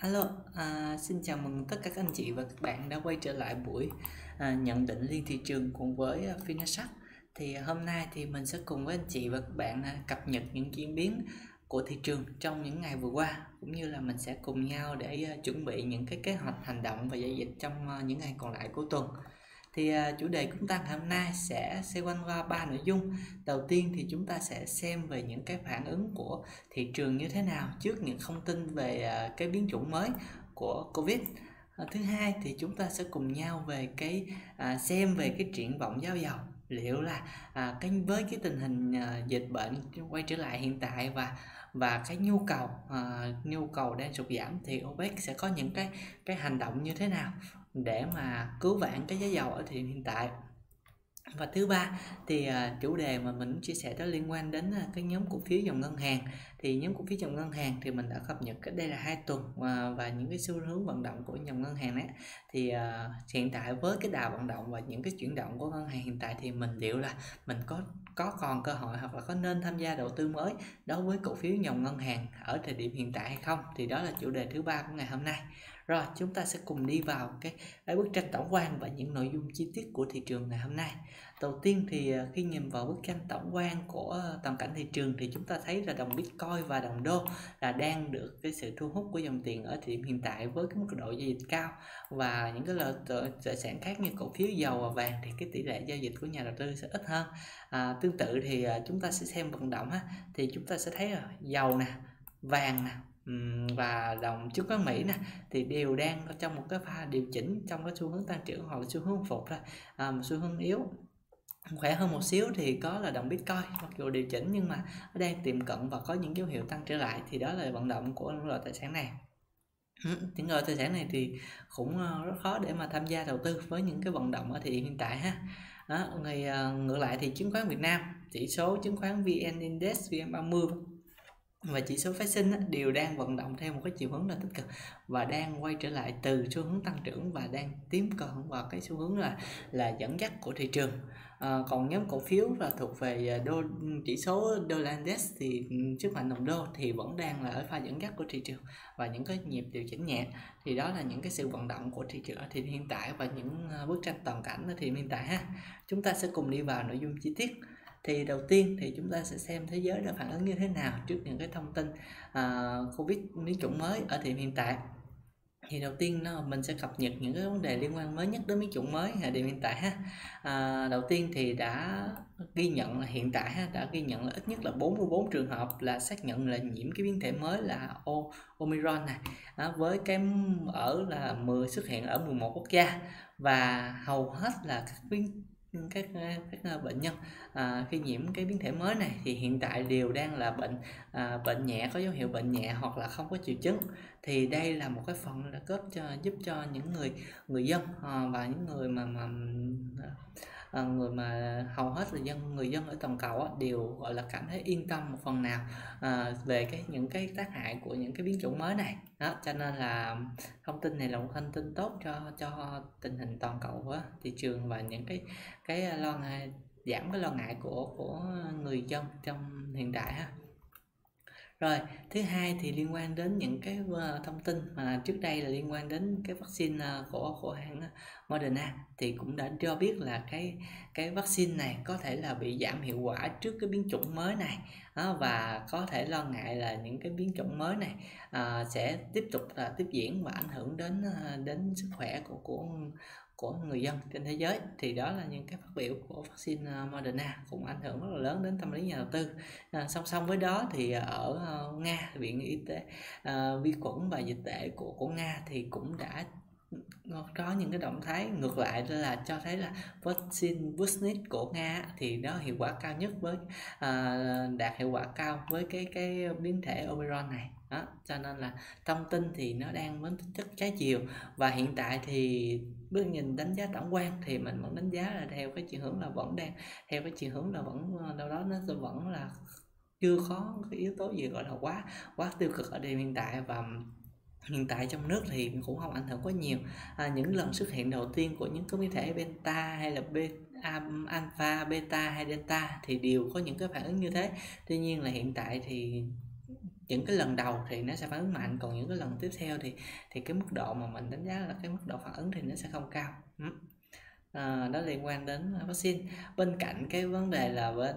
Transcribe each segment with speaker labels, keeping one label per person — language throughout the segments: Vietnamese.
Speaker 1: Alo, à, xin chào mừng tất cả các anh chị và các bạn đã quay trở lại buổi à, nhận định liên thị trường cùng với uh, Thì hôm nay thì mình sẽ cùng với anh chị và các bạn à, cập nhật những diễn biến của thị trường trong những ngày vừa qua cũng như là mình sẽ cùng nhau để à, chuẩn bị những cái kế hoạch hành động và giao dịch trong à, những ngày còn lại của tuần thì à, chủ đề của chúng ta ngày hôm nay sẽ xoay quanh qua ba nội dung. Đầu tiên thì chúng ta sẽ xem về những cái phản ứng của thị trường như thế nào trước những thông tin về à, cái biến chủng mới của covid. À, thứ hai thì chúng ta sẽ cùng nhau về cái xem về cái triển vọng giao dầu. Liệu là à, cái với cái tình hình à, dịch bệnh quay trở lại hiện tại và và cái nhu cầu à, nhu cầu đang sụt giảm thì OPEC sẽ có những cái cái hành động như thế nào? Để mà cứu vãn cái giá dầu ở thời điểm hiện tại. Và thứ ba thì uh, chủ đề mà mình chia sẻ đó liên quan đến uh, cái nhóm cổ phiếu dòng ngân hàng. Thì nhóm cổ phiếu dòng ngân hàng thì mình đã cập nhật cách đây là hai tuần uh, và những cái xu hướng vận động của dòng ngân hàng đấy thì uh, hiện tại với cái đà vận động và những cái chuyển động của ngân hàng hiện tại thì mình liệu là mình có có còn cơ hội hoặc là có nên tham gia đầu tư mới đối với cổ phiếu dòng ngân hàng ở thời điểm hiện tại hay không? Thì đó là chủ đề thứ ba của ngày hôm nay rồi chúng ta sẽ cùng đi vào cái, cái bức tranh tổng quan và những nội dung chi tiết của thị trường ngày hôm nay. Đầu tiên thì à, khi nhìn vào bức tranh tổng quan của à, toàn cảnh thị trường thì chúng ta thấy là đồng Bitcoin và đồng đô là đang được cái sự thu hút của dòng tiền ở thời điểm hiện tại với cái mức độ giao dịch cao và những cái lợi tài sản khác như cổ phiếu dầu và vàng thì cái tỷ lệ giao dịch của nhà đầu tư sẽ ít hơn. À, tương tự thì à, chúng ta sẽ xem vận động ha thì chúng ta sẽ thấy là dầu nè, vàng nè, và đồng chứng khoán Mỹ nè thì đều đang trong một cái pha điều chỉnh trong cái xu hướng tăng trưởng hoặc là xu hướng phục thôi. À, một xu hướng yếu khỏe hơn một xíu thì có là đồng Bitcoin mặc dù điều chỉnh nhưng mà nó đang tiềm cận và có những dấu hiệu tăng trở lại thì đó là vận động của loại tài sản này. Những loại tài sản này thì cũng ờ, rất khó để mà tham gia đầu tư với những cái vận động ở thị hiện tại ha. Đó, người ngược lại thì chứng khoán Việt Nam chỉ số chứng khoán VN Index VN30 và chỉ số phái sinh đều đang vận động theo một cái chiều hướng là tích cực và đang quay trở lại từ xu hướng tăng trưởng và đang tiến cận vào cái xu hướng là là dẫn dắt của thị trường. À, còn nhóm cổ phiếu là thuộc về à, đô chỉ số dollar index thì ừ, sức mạnh đồng đô thì vẫn đang là ở pha dẫn dắt của thị trường và những cái nhịp điều chỉnh nhẹ. Thì đó là những cái sự vận động của thị trường ở thị hiện tại và những à, bức tranh toàn cảnh ở thị hiện tại ha. Chúng ta sẽ cùng đi vào nội dung chi tiết thì đầu tiên thì chúng ta sẽ xem thế giới đã phản ứng như thế nào trước những cái thông tin uh, covid biến chủng mới ở thời hiện tại. Thì đầu tiên nó mình sẽ cập nhật những cái vấn đề liên quan mới nhất đến biến chủng mới ở điểm hiện tại ha. À, đầu tiên thì đã ghi nhận là hiện tại ha đã ghi nhận là ít nhất là 44 trường hợp là xác nhận là nhiễm cái biến thể mới là o, Omicron này. À, với cái ở là 10 xuất hiện ở 11 quốc gia và hầu hết là các biến các các ờ, bệnh nhân. À, khi nhiễm cái biến thể mới này thì hiện tại đều đang là bệnh à, bệnh nhẹ có dấu hiệu bệnh nhẹ hoặc là không có triệu chứng. Thì đây là một cái phần là cấp cho giúp cho những người người dân à, và những người mà mà à, người mà hầu hết là dân người dân ở toàn cầu á, đều gọi là cảm thấy yên tâm một phần nào à, về cái những cái tác hại của những cái biến chủng mới này. Đó cho nên là thông tin này là một thông tin tốt cho cho tình hình toàn cầu á, thị trường và những cái cái lo ngại giảm cái lo ngại của của người dân trong hiện tại ha rồi thứ hai thì liên quan đến những cái ờ, thông tin mà trước đây là liên quan đến cái vaccine ờ, của của hãng ờ, Moderna thì cũng đã cho biết là cái cái vaccine này có thể là bị giảm hiệu quả trước cái biến chủng mới này đó, và có thể lo ngại là những cái biến chủng mới này sẽ tiếp tục là tiếp diễn và ảnh hưởng đến đến sức khỏe của của của người dân trên thế giới. Thì đó là những cái phát biểu của vaccine à, Moderna cũng ảnh hưởng rất là lớn đến tâm lý nhà đầu tư. À, song song với đó thì ở à, Nga viện y tế à, vi khuẩn và dịch tễ của của Nga thì cũng đã có những cái động thái ngược lại là cho thấy là vaccine Sputnik của Nga thì nó hiệu quả cao nhất với à, đạt hiệu quả cao với cái cái biến thể Omicron này đó cho nên là thông tin thì nó đang với tính chất trái chiều. Và hiện tại thì bước nhìn đánh giá tổng quan thì mình vẫn đánh giá là theo cái chiều hướng là vẫn đang theo cái chiều hướng là vẫn ờ, đâu đó nó sẽ vẫn là chưa có cái yếu tố gì gọi là quá quá tiêu cực ở đây hiện tại. Và hiện tại trong nước thì cũng không ảnh hưởng quá nhiều. À, những lần xuất hiện đầu tiên của những cái biến thể beta hay là beta um, alpha beta hay delta thì đều có những cái phản ứng như thế. Tuy nhiên là hiện tại thì những cái lần đầu thì nó sẽ phản ứng mạnh còn những cái lần tiếp theo thì thì cái mức độ mà mình đánh giá là cái mức độ phản ứng thì nó sẽ không cao. Ừ. À, đó liên quan đến à, vaccine. Bên cạnh cái vấn đề là bên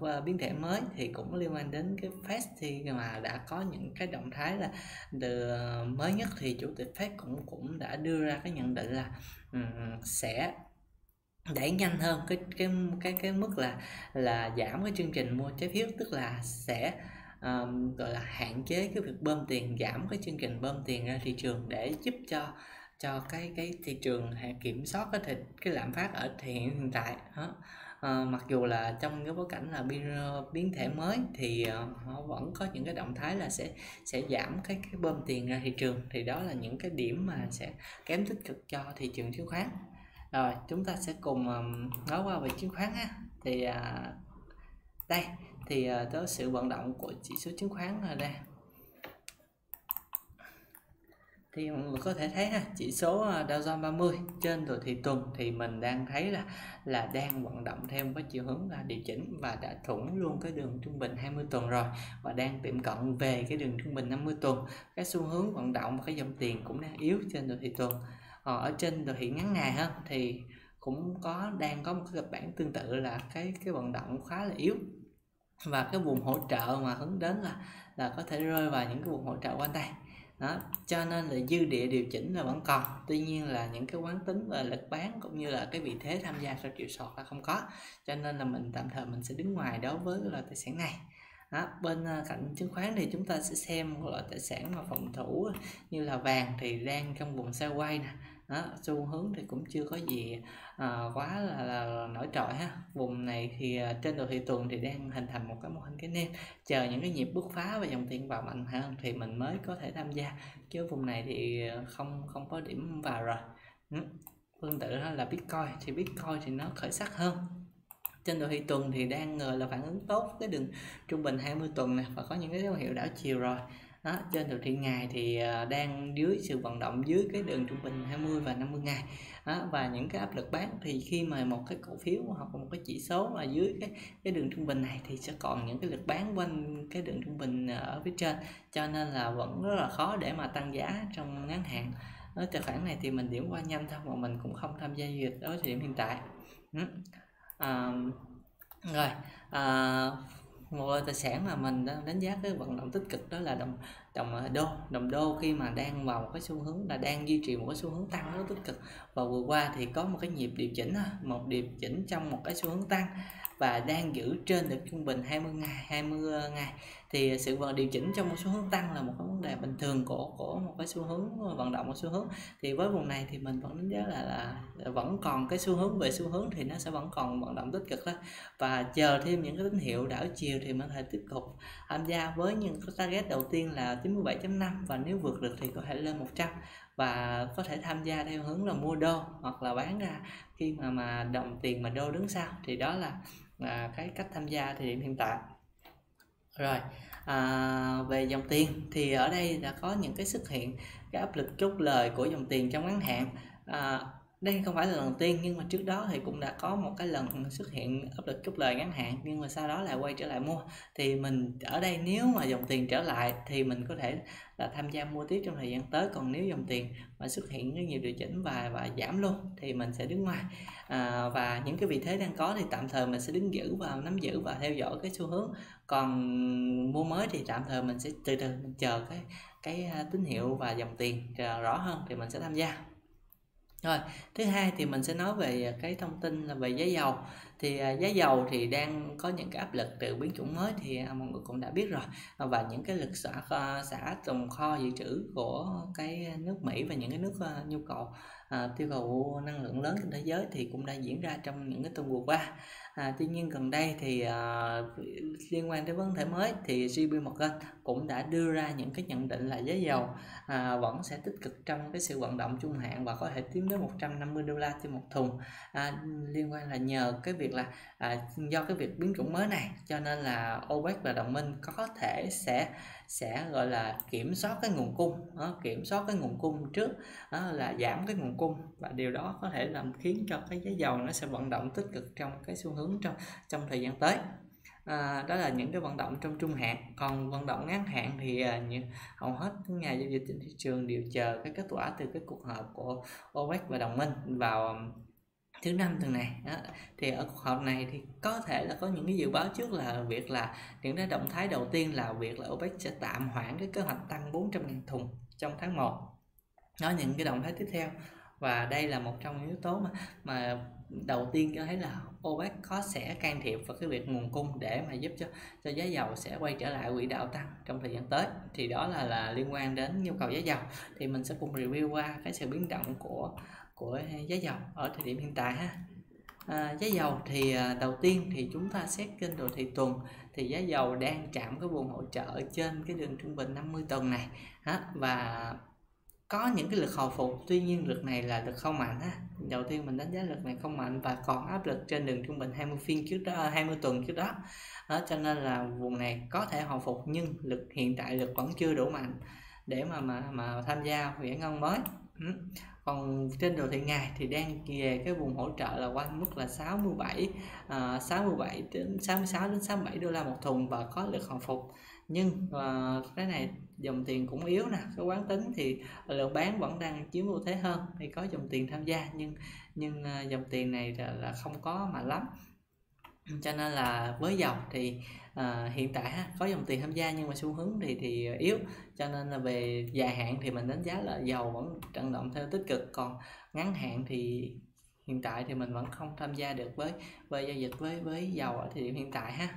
Speaker 1: ờ, biến thể mới thì cũng liên quan đến cái Fed thì mà đã có những cái động thái là từ ờ, mới nhất thì chủ tịch Fed cũng cũng đã đưa ra cái nhận định là um, sẽ đẩy nhanh hơn cái cái cái cái mức là là giảm cái chương trình mua trái phiếu tức là sẽ um, gọi là hạn chế cái việc bơm tiền giảm cái chương trình bơm tiền ra thị trường để giúp cho cho cái cái thị trường kiểm soát cái thịt cái lạm phát ở thị hiện tại đó. À, mặc dù là trong cái bối cảnh là biến thể mới thì uh, họ vẫn có những cái động thái là sẽ sẽ giảm cái cái bơm tiền ra thị trường. Thì đó là những cái điểm mà sẽ kém tích cực cho thị trường chứng khoán. Rồi chúng ta sẽ cùng um, nói qua về chứng khoán ha. Thì uh, đây thì ờ, tới sự vận động của chỉ số chứng khoán là đây. Thì mọi người có thể thấy ha, chỉ số ờ, Dow Jones 30 trên rồi thì tuần thì mình đang thấy là là đang vận động theo cái chiều hướng là điều chỉnh và đã thủng luôn cái đường trung bình 20 tuần rồi và đang tiệm cận về cái đường trung bình 50 tuần. Cái xu hướng vận động và cái dòng tiền cũng đang yếu trên đồ thị tuần. Ờ, ở trên đồ thị ngắn ngày ha, thì cũng có, đang có một cái kịch bản tương tự là cái cái vận động khá là yếu và cái vùng hỗ trợ mà hướng đến là là có thể rơi vào những cái vùng hỗ trợ quanh đây. Đó cho nên là dư địa điều chỉnh là vẫn còn. Tuy nhiên là những cái quán tính và lực bán cũng như là cái vị thế tham gia sau triệu sọt là không có. Cho nên là mình tạm thời mình sẽ đứng ngoài đối với loại tài sản này. Đó, bên à, cạnh chứng khoán thì chúng ta sẽ xem loại tài sản mà phòng thủ như là vàng thì đang trong vùng sideways nè đó, xu hướng thì cũng chưa có gì à, quá là, là nổi trội ha. Vùng này thì ờ, trên đồ thị tuần thì đang hình thành một cái mô hình cái nêm chờ những cái nhịp bứt phá và dòng tiền vào mạnh hơn thì mình mới có thể tham gia. Chứ vùng này thì ờ, không không có điểm vào rồi. Ừ. tương tự là bitcoin. Thì bitcoin thì nó khởi sắc hơn. Trên đồ thị tuần thì đang ngờ là phản ứng tốt cái đường trung bình 20 tuần này và có những cái dấu hiệu đảo chiều rồi đó, trên đồ thị ngày thì ờ, đang dưới sự vận động dưới cái đường trung bình 20 và 50 ngày. Đó, và những cái áp lực bán thì khi mà một cái cổ phiếu hoặc một cái chỉ số mà dưới cái cái đường trung bình này thì sẽ còn những cái lực bán quanh cái đường trung bình ờ, ở phía trên. Cho nên là vẫn rất là khó để mà tăng giá trong ngắn hạn. Ở tài khoản này thì mình điểm qua nhanh thôi mà mình cũng không tham gia dịch ở thời điểm hiện tại. À, rồi à, một loại tài sản mà mình đang đánh giá cái vận động tích cực đó là đồng đồng à, đô. Đồng đô khi mà đang vào một cái xu hướng là đang duy trì một cái xu hướng tăng rất tích cực. Và vừa qua thì có một cái nhịp điều chỉnh một điều chỉnh trong một cái xu hướng tăng và đang giữ trên được trung bình 20 ngày 20 ờ, ngày. Thì ờ, sự vận điều chỉnh trong một xu hướng tăng là một cái vấn đề bình thường của của một cái xu hướng ờ, vận động một xu hướng. Thì với vùng này thì mình vẫn đánh giá là, là, là vẫn còn cái xu hướng về xu hướng thì nó sẽ vẫn còn vận động tích cực đó và chờ thêm những cái tín hiệu đảo chiều thì mình có thể tiếp tục tham gia với những cái target đầu tiên là 97.5 và nếu vượt được thì có thể lên 100 và có thể tham gia theo hướng là mua đô hoặc là bán ra khi mà mà đồng tiền mà đô đứng sau. Thì đó là là cái cách tham gia thời điểm hiện tại. Rồi à, về dòng tiền thì ở đây đã có những cái xuất hiện cái áp lực chốt lời của dòng tiền trong ngắn hạn. À, đây không phải là lần tiên nhưng mà trước đó thì cũng đã có một cái lần xuất hiện áp lực chốt lời ngắn hạn nhưng mà sau đó lại quay trở lại mua. Thì mình ở đây nếu mà dòng tiền trở lại thì mình có thể là tham gia mua tiếp trong thời gian tới còn nếu dòng tiền mà xuất hiện cái nhiều điều chỉnh và và giảm luôn thì mình sẽ đứng ngoài. À, và những cái vị thế đang có thì tạm thời mình sẽ đứng giữ và nắm giữ và theo dõi cái xu hướng. Còn mua mới thì tạm thời mình sẽ từ từ mình chờ cái cái à, tín hiệu và dòng tiền à, rõ hơn thì mình sẽ tham gia rồi thứ hai thì mình sẽ nói về à, cái thông tin là về giá dầu. Thì à, giá dầu thì đang có những cái áp lực từ biến chủng mới thì à, mọi người cũng đã biết rồi. Ờ, và những cái lực xả xả tồn kho dự trữ của cái nước Mỹ và những cái nước nhu cầu à, tiêu thụ năng lượng lớn trên thế giới thì cũng đã diễn ra trong những cái tuần vừa qua à, tuy nhiên gần đây thì à, liên quan tới vấn đề mới thì JP Morgan cũng đã đưa ra những cái nhận định là giá dầu à, vẫn sẽ tích cực trong cái sự vận động trung hạn và có thể tiến đến 150 đô la trên một thùng. À, liên quan là nhờ cái việc là à, do cái việc biến chủng mới này cho nên là OPEC và đồng minh có thể sẽ sẽ gọi là kiểm soát cái nguồn cung đó, kiểm soát cái nguồn cung trước đó là giảm cái nguồn cung. Và điều đó có thể làm khiến cho cái giá dầu nó sẽ vận động tích cực trong cái xu hướng trong trong thời gian tới. À, đó là những cái vận động trong trung hạn. Còn vận động ngắn hạn thì à, như, hầu hết các nhà giao dịch trên thị trường đều chờ cái kết quả từ cái cuộc họp của OPEC và đồng minh vào thứ năm tuần này. Đó. thì ở cuộc họp này thì có thể là có những cái dự báo trước là việc là những cái động thái đầu tiên là việc là OPEC sẽ tạm hoãn cái kế hoạch tăng 400.000 thùng trong tháng 1 nói những cái động thái tiếp theo. Và đây là một trong những yếu tố mà mà đầu tiên cho thấy là OPEC có sẽ can thiệp vào cái việc nguồn cung để mà giúp cho cho giá dầu sẽ quay trở lại quỹ đạo tăng trong thời gian tới. Thì đó là là liên quan đến nhu cầu giá dầu. Thì mình sẽ cùng review qua cái sự biến động của của à, giá dầu ở thời điểm hiện tại ha. À, giá dầu thì à, đầu tiên thì chúng ta xét kênh đồ thị tuần thì giá dầu đang chạm cái vùng hỗ trợ trên cái đường trung bình 50 tuần này ha, và có những cái lực hồi phục. Tuy nhiên lực này là lực không mạnh ha. Đầu tiên mình đánh giá lực này không mạnh và còn áp lực trên đường trung bình 20 phiên trước đó à, 20 tuần trước đó đó cho nên là vùng này có thể hồi phục nhưng lực hiện tại lực vẫn chưa đủ mạnh để mà mà mà tham gia giải ngân mới còn trên đồ thị ngày thì đang về cái vùng hỗ trợ là quanh mức là 67 uh, 67 đến 66 đến 67 đô la một thùng và có lực hồi phục. Nhưng uh, cái này dòng tiền cũng yếu nè cái quán tính thì lượng bán vẫn đang chiếm ưu thế hơn thì có dòng tiền tham gia. Nhưng nhưng uh, dòng tiền này là, là không có mạnh lắm. Cho nên là với dầu thì uh, hiện tại ha, có dòng tiền tham gia nhưng mà xu hướng thì thì yếu cho nên là về dài hạn thì mình đánh giá là dầu vẫn trận động theo tích cực còn ngắn hạn thì hiện tại thì mình vẫn không tham gia được với với giao dịch với với dầu ở thời điểm hiện tại ha.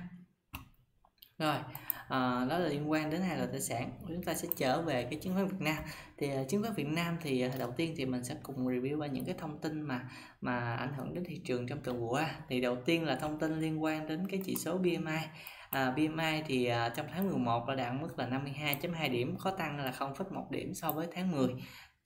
Speaker 1: Rồi à, đó là liên quan đến hai loại tài sản. Chúng ta sẽ trở về cái chứng khoán Việt Nam. Thì uh, chứng khoán Việt Nam thì uh, đầu tiên thì mình sẽ cùng review qua những cái thông tin mà mà ảnh hưởng đến thị trường trong tuần vừa qua thì đầu tiên là thông tin liên quan đến cái chỉ số BMI à, BMI thì à, trong tháng 11 là đạt mức là 52.2 điểm có tăng là 0,1 điểm so với tháng 10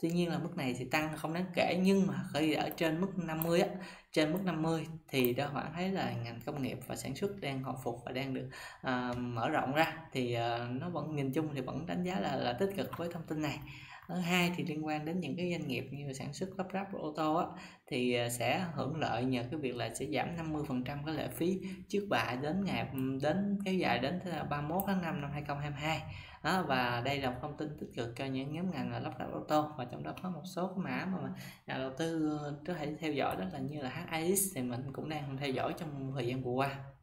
Speaker 1: tuy nhiên là mức này thì tăng không đáng kể nhưng mà khi ở trên mức 50 á trên mức 50 thì đó bạn thấy là ngành công nghiệp và sản xuất đang hồi phục và đang được uh, mở rộng ra. Thì uh, nó vẫn nhìn chung thì vẫn đánh giá là là tích cực với thông tin này thứ hai thì liên quan đến những cái doanh nghiệp như sản xuất lắp ráp ô tô á, thì ờ, sẽ hưởng lợi nhờ cái việc là sẽ giảm 50% cái lệ phí trước bạ đến ngày ừ, đến kéo dài đến 31 à, tháng 5 năm 2022 đó, và đây là một thông tin tích cực cho những nhóm ngành là lắp ráp ô tô và trong đó có một số cái mã mà nhà đầu tư có thể theo dõi đó là như là HIS thì mình cũng đang theo dõi trong thời gian vừa qua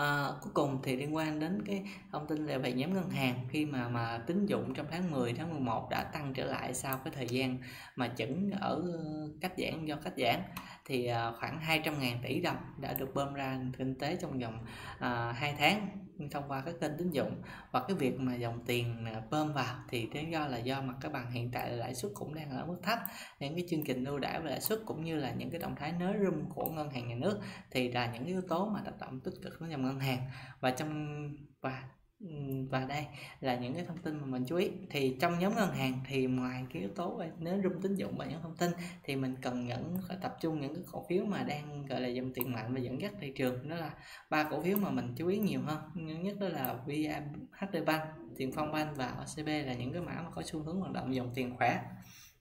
Speaker 1: à, cuối cùng thì liên quan đến cái thông tin là về nhóm ngân hàng khi mà mà tín dụng trong tháng 10 tháng 11 đã tăng trở lại sau cái thời gian mà chững ở ờ, cách giãn do cách giãn thì à, khoảng 200.000 tỷ đồng đã được bơm ra kinh tế trong vòng à, 2 tháng thông qua các kênh tín dụng. Và cái việc mà dòng tiền à, bơm vào thì lý do là do mặt các bạn hiện tại lãi suất cũng đang ở mức thấp. Những cái chương trình ưu đãi về lãi suất cũng như là những cái động thái nới room của ngân hàng nhà nước thì là những yếu tố mà tác động tích cực đến dòng ngân hàng. Và trong, và và đây là những cái thông tin mà mình chú ý. Thì trong nhóm ngân hàng thì ngoài cái yếu tố nếu rung tín dụng và những thông tin thì mình cần nhận tập trung những cái cổ phiếu mà đang gọi là dòng tiền mạnh và dẫn dắt thị trường. Đó là ba cổ phiếu mà mình chú ý nhiều hơn. Nhất đó là VHD Bank, Tiền Phong Bank và OCB là những cái mã mà có xu hướng hoạt động dòng tiền khỏe.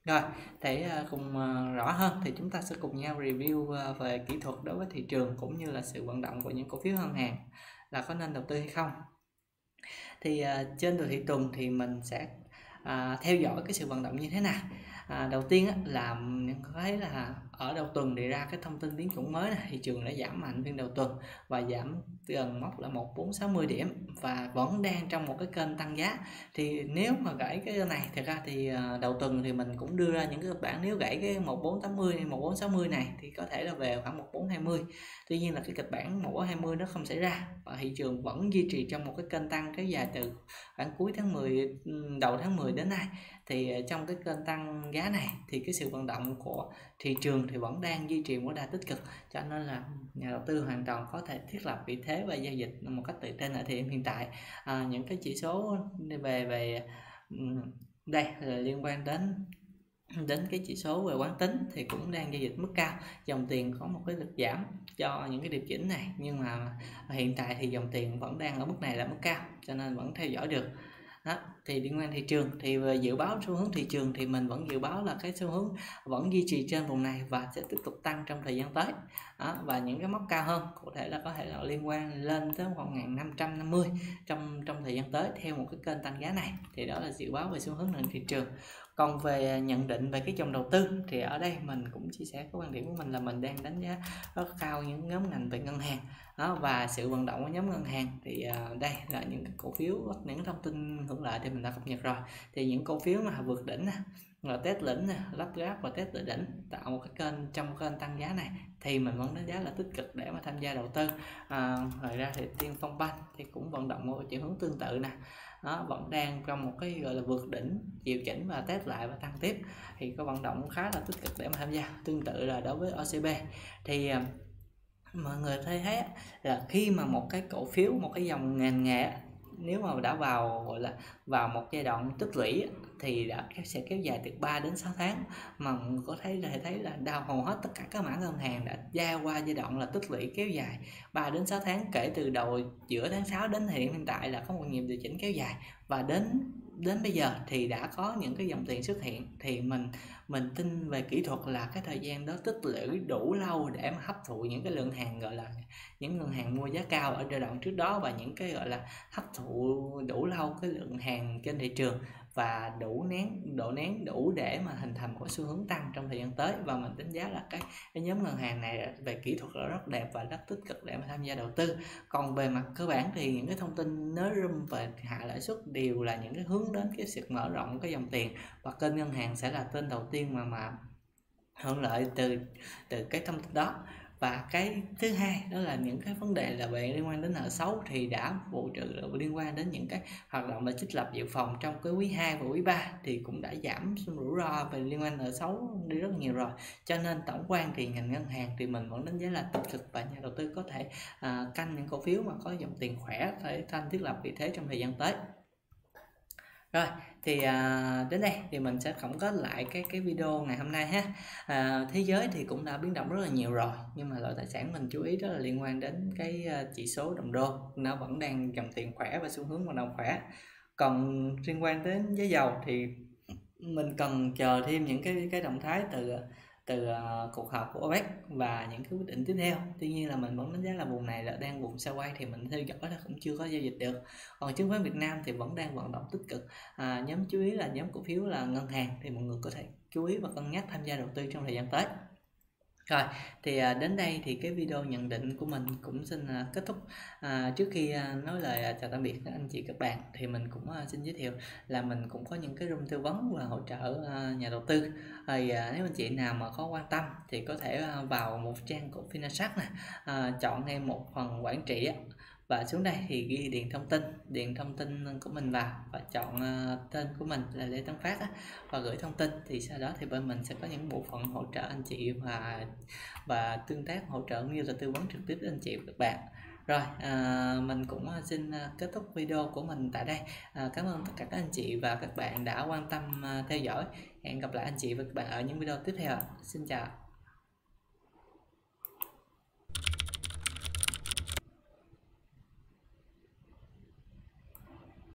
Speaker 1: Rồi để ờ, cùng ờ, rõ hơn thì chúng ta sẽ cùng nhau review ờ, về kỹ thuật đối với thị trường cũng như là sự vận động của những cổ phiếu ngân hàng. Là có nên đầu tư hay không? Thì uh, trên đồ thị tuần thì mình sẽ uh, theo dõi cái sự vận động như thế nào. À, đầu tiên á, là mình thấy là ở đầu tuần thì ra cái thông tin biến chủng mới này, thị trường đã giảm mạnh phiên đầu tuần và giảm gần mốc là 1460 điểm và vẫn đang trong một cái kênh tăng giá. Thì nếu mà gãy cái này, thật ra thì à, đầu tuần thì mình cũng đưa ra những cái bản nếu gãy cái 1480 1460 này thì có thể là về khoảng 1420 tuy nhiên là cái kịch bản 1420 nó không xảy ra và thị trường vẫn duy trì trong một cái kênh tăng kéo dài từ khoảng cuối tháng 10 ừ, đầu tháng 10 đến nay. Thì à, trong cái kênh tăng giá này thì cái sự vận động của thị trường thì vẫn đang duy trì một đà tích cực cho nên là nhà đầu tư hoàn toàn có thể thiết lập vị thế và giao dịch một cách tự tin ở thời điểm hiện tại. À, những cái chỉ số về về đây là liên quan đến đến cái chỉ số về quán tính thì cũng đang giao dịch mức cao. Dòng tiền có một cái lực giảm cho những cái điều chỉnh này nhưng mà hiện tại thì dòng tiền vẫn đang ở mức này là mức cao cho nên vẫn theo dõi được. Đó, thì liên quan thị trường. Thì về dự báo xu hướng thị trường thì mình vẫn dự báo là cái xu hướng vẫn duy trì trên vùng này và sẽ tiếp tục tăng trong thời gian tới. Đó, và những cái mốc cao hơn cụ thể là có thể là liên quan lên tới khoảng 1550 trong trong thời gian tới theo một cái kênh tăng giá này. Thì đó là dự báo về xu hướng nền thị trường. Còn về nhận định về cái dòng đầu tư thì ở đây mình cũng chia sẻ cái quan điểm của mình là mình đang đánh giá rất cao những nhóm ngành về ngân hàng. Đó và sự vận động của nhóm ngân hàng thì à, đây là những cổ phiếu những thông tin hưởng lợi thì mình đã cập nhật rồi. Thì những cổ phiếu mà vượt đỉnh nè là test đỉnh nè lắp ráp và test đỉnh tạo một cái kênh trong kênh tăng giá này thì mình vẫn đánh giá là tích cực để mà tham gia đầu tư. À, ngoài ra thì tiên phong banh thì cũng vận động một chiều hướng tương tự nè. Nó vẫn đang trong một cái gọi là vượt đỉnh điều chỉnh và test lại và tăng tiếp. Thì có vận động khá là tích cực để mà tham gia tương tự là đối với OCB thì à, mọi người thấy thấy là khi mà một cái cổ phiếu một cái dòng ngành nghề nếu mà đã vào, gọi là, vào một giai đoạn tích lũy thì đã sẽ kéo dài từ 3 đến 6 tháng. Mà có thấy là thấy là đau hầu hết tất cả các mã ngân hàng đã ra qua giai đoạn là tích lũy kéo dài 3 đến 6 tháng, kể từ đầu giữa tháng 6 đến hiện hiện tại là có một nhịp điều chỉnh kéo dài. Và đến đến bây giờ thì đã có những cái dòng tiền xuất hiện. Thì mình mình tin về kỹ thuật là cái thời gian đó tích lũy đủ lâu để mà hấp thụ những cái lượng hàng, gọi là, những ngân hàng mua giá cao ở giai đoạn trước đó và những cái, gọi là, hấp thụ đủ lâu cái lượng hàng trên thị trường và đủ nén độ nén đủ để mà hình thành một xu hướng tăng trong thời gian tới. Và mình đánh giá là cái, cái nhóm ngân hàng này về kỹ thuật là rất đẹp và rất tích cực để mà tham gia đầu tư. Còn về mặt cơ bản thì những cái thông tin nới room và hạ lãi suất đều là những cái hướng đến cái sự mở rộng cái dòng tiền. Và kênh ngân hàng sẽ là tên đầu tiên mà mà hưởng lợi từ từ cái thông tin đó và cái thứ hai đó là những cái vấn đề là về liên quan đến nợ xấu thì đã bộ trừ liên quan đến những cái hoạt động là trích lập dự phòng trong cái quý 2 và quý 3 thì cũng đã giảm rủi ro về liên quan nợ xấu đi rất nhiều rồi. Cho nên tổng quan thì ngành ngân hàng thì mình vẫn đánh giá là tích cực và nhà đầu tư có thể à, canh những cổ phiếu mà có dòng tiền khỏe để thanh thiết lập vị thế trong thời gian tới rồi thì à, đến đây thì mình sẽ tổng kết lại cái cái video ngày hôm nay ha. À, thế giới thì cũng đã biến động rất là nhiều rồi nhưng mà loại tài sản mình chú ý đó là liên quan đến cái à, chỉ số đồng đô. Nó vẫn đang dòng tiền khỏe và xu hướng hoạt động khỏe. Còn liên quan đến giá dầu thì mình cần chờ thêm những cái cái động thái từ à, từ uh, cuộc họp của OPEC và những cái quyết định tiếp theo. Tuy nhiên là mình vẫn đánh giá là vùng này là đang vùng sao quay thì mình theo dõi là cũng chưa có giao dịch được. Còn chứng khoán Việt Nam thì vẫn đang vận động tích cực. À, nhóm chú ý là nhóm cổ phiếu là ngân hàng thì mọi người có thể chú ý và cân nhắc tham gia đầu tư trong thời gian tới rồi thì à, đến đây thì cái video nhận định của mình cũng xin à, kết thúc. À, trước khi à, nói lời chào tạm biệt các anh chị các bạn thì mình cũng xin giới thiệu là mình cũng có những cái room tư vấn và hỗ trợ nhà đầu tư. Thì à, nếu anh chị nào mà có quan tâm thì có thể vào một trang của Finasat này à, chọn ngay một phần quản trị và xuống đây thì ghi điền thông tin điền thông tin của mình vào và chọn ờ, tên của mình là Lê Tấn Phát á, và gửi thông tin thì sau đó thì bên mình sẽ có những bộ phận hỗ trợ anh chị và và tương tác hỗ trợ như là tư vấn trực tiếp đến anh chị và các bạn. Rồi à, mình cũng ờ, xin kết thúc video của mình tại đây. À, cảm ơn tất cả các anh chị và các bạn đã quan tâm theo dõi. Hẹn gặp lại anh chị và các bạn ở những video tiếp theo. Xin chào.